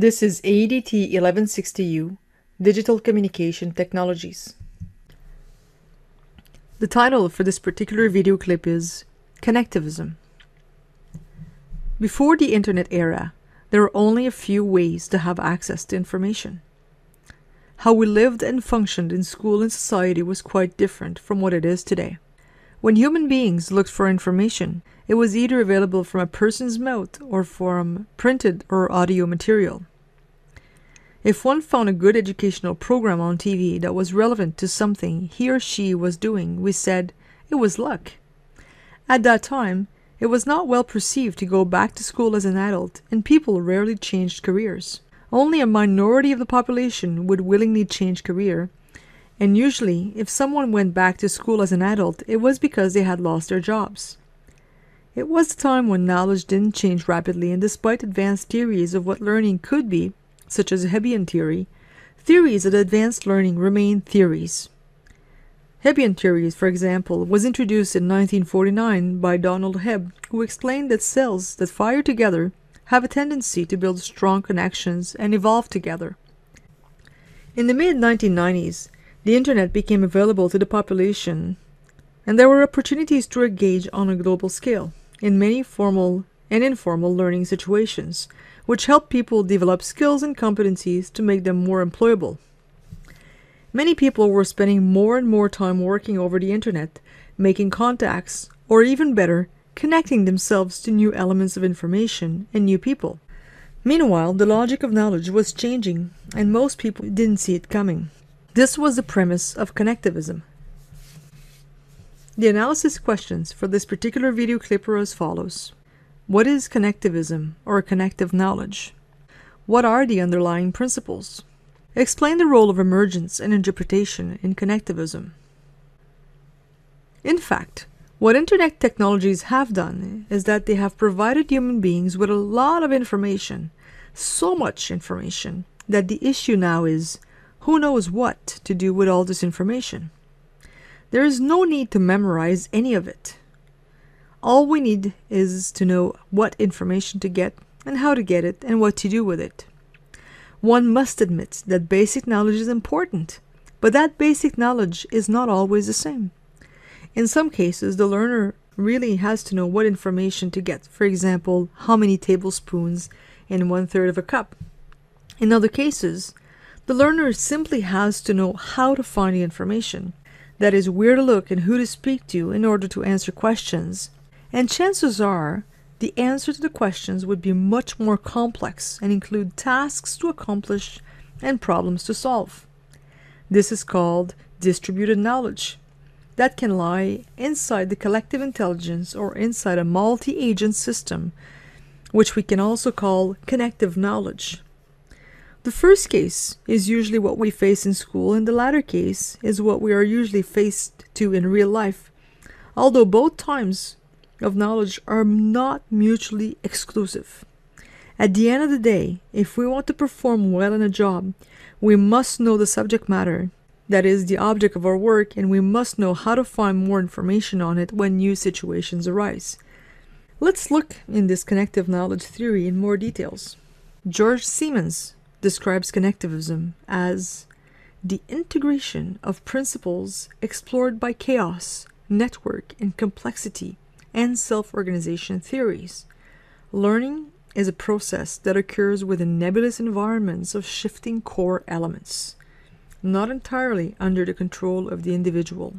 This is ADT 1160U, Digital Communication Technologies. The title for this particular video clip is Connectivism. Before the internet era, there were only a few ways to have access to information. How we lived and functioned in school and society was quite different from what it is today. When human beings looked for information, it was either available from a person's mouth or from printed or audio material. If one found a good educational program on TV that was relevant to something he or she was doing, we said it was luck. At that time, it was not well perceived to go back to school as an adult, and people rarely changed careers. Only a minority of the population would willingly change career, and usually, if someone went back to school as an adult, it was because they had lost their jobs. It was a time when knowledge didn't change rapidly, and despite advanced theories of what learning could be, such as Hebbian theory, theories of advanced learning remain theories. Hebbian theories, for example, was introduced in 1949 by Donald Hebb, who explained that cells that fire together have a tendency to build strong connections and evolve together. In the mid 1990s, the internet became available to the population, and there were opportunities to engage on a global scale in many formal and informal learning situations, which helped people develop skills and competencies to make them more employable. Many people were spending more and more time working over the internet, making contacts, or even better, connecting themselves to new elements of information and new people. Meanwhile, the logic of knowledge was changing, and most people didn't see it coming. This was the premise of connectivism. The analysis questions for this particular video clip are as follows. What is connectivism or connective knowledge? What are the underlying principles? Explain the role of emergence and interpretation in connectivism. In fact, what internet technologies have done is that they have provided human beings with a lot of information, so much information, that the issue now is who knows what to do with all this information? There is no need to memorize any of it. All we need is to know what information to get and how to get it and what to do with it. One must admit that basic knowledge is important, but that basic knowledge is not always the same. In some cases, the learner really has to know what information to get. For example, how many tablespoons in one third of a cup. In other cases, the learner simply has to know how to find the information. That is, where to look and who to speak to in order to answer questions. And chances are, the answer to the questions would be much more complex and include tasks to accomplish and problems to solve. This is called distributed knowledge. That can lie inside the collective intelligence or inside a multi agent system, which we can also call connective knowledge. The first case is usually what we face in school, and the latter case is what we are usually faced to in real life, although both times of knowledge are not mutually exclusive. At the end of the day, if we want to perform well in a job, we must know the subject matter, that is, the object of our work, and we must know how to find more information on it when new situations arise. Let's look in this connective knowledge theory in more details. George Siemens describes connectivism as the integration of principles explored by chaos, network, and complexity, and self organization theories. Learning is a process that occurs within nebulous environments of shifting core elements, not entirely under the control of the individual.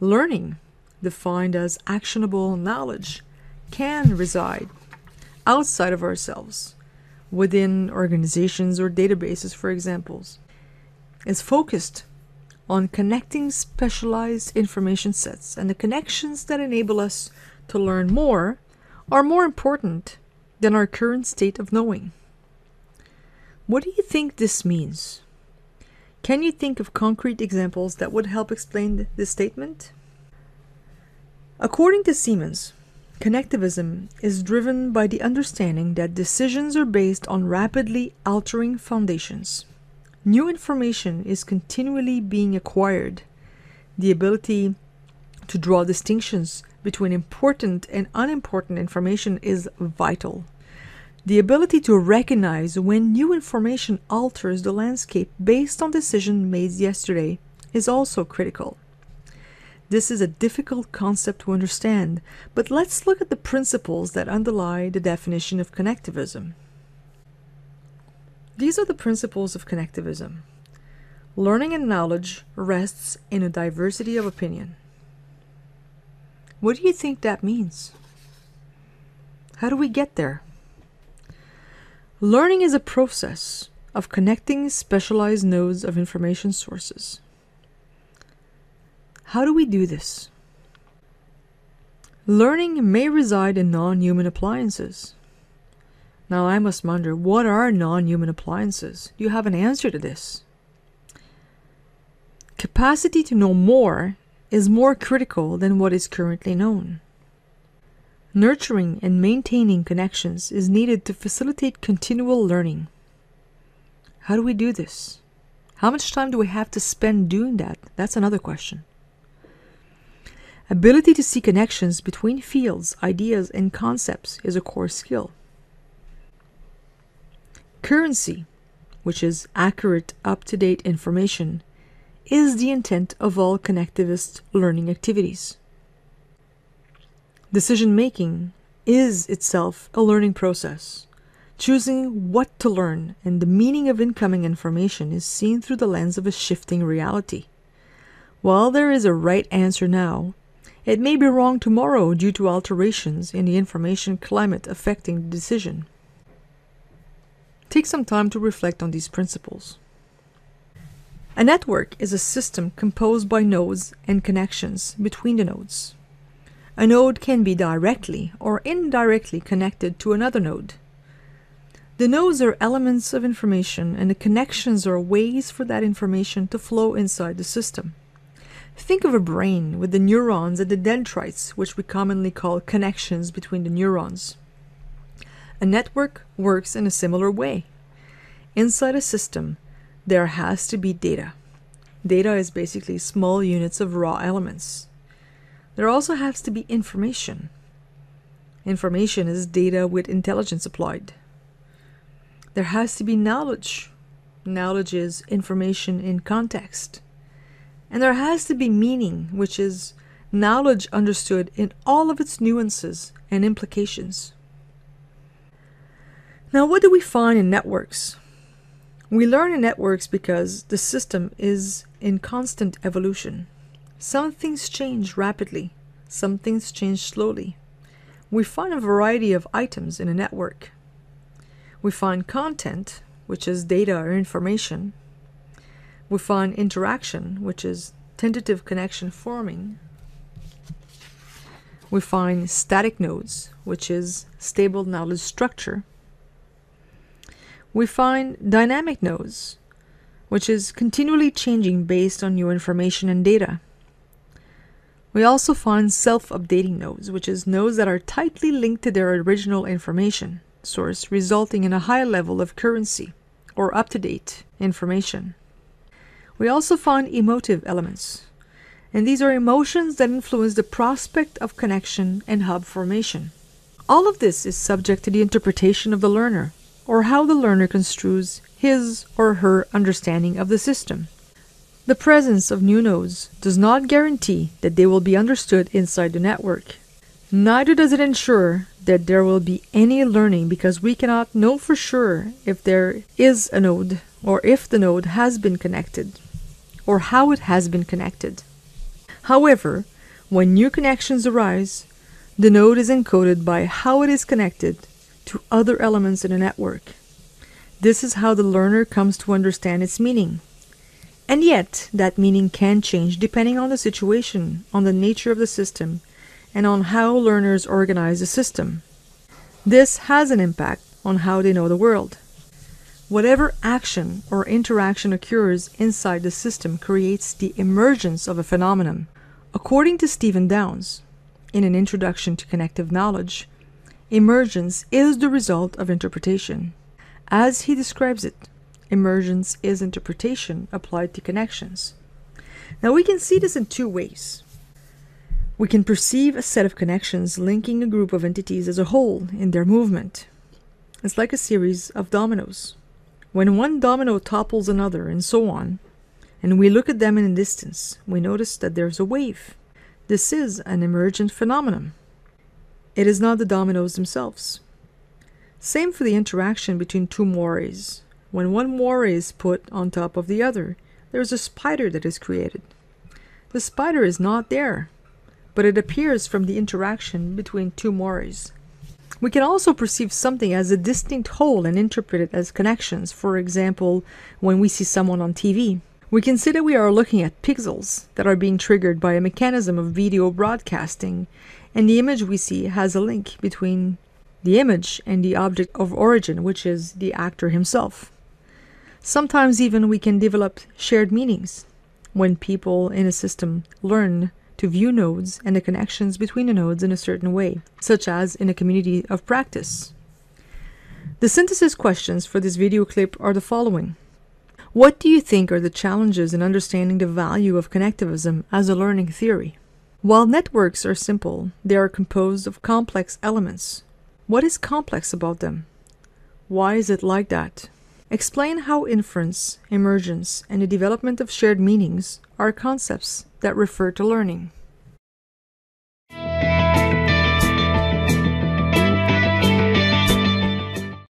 Learning, defined as actionable knowledge, can reside outside of ourselves within organizations or databases, for examples, is focused on connecting specialized information sets, and the connections that enable us to learn more are more important than our current state of knowing. What do you think this means? Can you think of concrete examples that would help explain this statement? According to Siemens, Connectivism is driven by the understanding that decisions are based on rapidly altering foundations. New information is continually being acquired. The ability to draw distinctions between important and unimportant information is vital. The ability to recognize when new information alters the landscape based on decision made yesterday is also critical. This is a difficult concept to understand, but let's look at the principles that underlie the definition of connectivism. These are the principles of connectivism. Learning and knowledge rests in a diversity of opinion. What do you think that means? How do we get there? Learning is a process of connecting specialized nodes of information sources. How do we do this? Learning may reside in non human appliances. Now, I must wonder what are non human appliances? Do you have an answer to this? Capacity to know more is more critical than what is currently known. Nurturing and maintaining connections is needed to facilitate continual learning. How do we do this? How much time do we have to spend doing that? That's another question. Ability to see connections between fields, ideas, and concepts is a core skill. Currency, which is accurate, up to date information, is the intent of all connectivist learning activities. Decision making is itself a learning process. Choosing what to learn and the meaning of incoming information is seen through the lens of a shifting reality. While there is a right answer now, it may be wrong tomorrow due to alterations in the information climate affecting the decision. Take some time to reflect on these principles. A network is a system composed by nodes and connections between the nodes. A node can be directly or indirectly connected to another node. The nodes are elements of information, and the connections are ways for that information to flow inside the system. Think of a brain with the neurons and the dendrites, which we commonly call connections between the neurons. A network works in a similar way. Inside a system, there has to be data. Data is basically small units of raw elements. There also has to be information. Information is data with intelligence applied. There has to be knowledge. Knowledge is information in context. And there has to be meaning, which is knowledge understood in all of its nuances and implications. Now, what do we find in networks? We learn in networks because the system is in constant evolution. Some things change rapidly, some things change slowly. We find a variety of items in a network. We find content, which is data or information. We find interaction, which is tentative connection forming. We find static nodes, which is stable knowledge structure. We find dynamic nodes, which is continually changing based on new information and data. We also find self-updating nodes, which is nodes that are tightly linked to their original information source, resulting in a high level of currency or up-to-date information. We also find emotive elements, and these are emotions that influence the prospect of connection and hub formation. All of this is subject to the interpretation of the learner, or how the learner construes his or her understanding of the system. The presence of new nodes does not guarantee that they will be understood inside the network. Neither does it ensure that there will be any learning because we cannot know for sure if there is a node or if the node has been connected or how it has been connected. However, when new connections arise, the node is encoded by how it is connected to other elements in a network. This is how the learner comes to understand its meaning. And yet, that meaning can change depending on the situation, on the nature of the system, and on how learners organize the system. This has an impact on how they know the world. Whatever action or interaction occurs inside the system creates the emergence of a phenomenon. According to Stephen Downes, in an introduction to connective knowledge, emergence is the result of interpretation. As he describes it, Emergence is interpretation applied to connections. Now we can see this in two ways. We can perceive a set of connections linking a group of entities as a whole in their movement. It's like a series of dominoes. When one domino topples another and so on, and we look at them in a distance, we notice that there's a wave. This is an emergent phenomenon. It is not the dominoes themselves. Same for the interaction between two moires. When one moire is put on top of the other, there is a spider that is created. The spider is not there, but it appears from the interaction between two moires. We can also perceive something as a distinct whole and interpret it as connections. For example, when we see someone on TV, we can see that we are looking at pixels that are being triggered by a mechanism of video broadcasting, and the image we see has a link between the image and the object of origin, which is the actor himself. Sometimes even we can develop shared meanings when people in a system learn to view nodes and the connections between the nodes in a certain way, such as in a community of practice. The synthesis questions for this video clip are the following. What do you think are the challenges in understanding the value of connectivism as a learning theory? While networks are simple, they are composed of complex elements. What is complex about them? Why is it like that? Explain how inference, emergence, and the development of shared meanings are concepts that refer to learning.